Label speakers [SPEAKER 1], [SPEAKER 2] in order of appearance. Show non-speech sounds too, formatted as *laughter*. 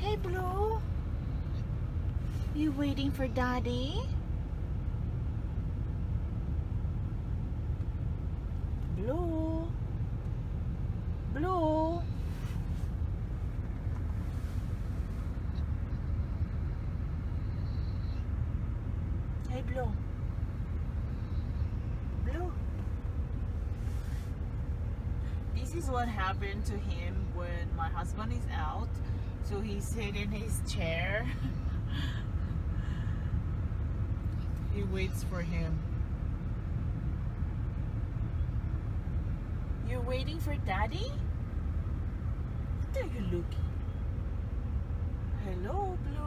[SPEAKER 1] Hey, Blue. You waiting for Daddy? Blue. Blue. Hey, Blue. Blue. This is what happened to him when my husband is out. So he's sitting in his chair. *laughs* he waits for him. You're waiting for daddy? What are you looking? Hello, Blue.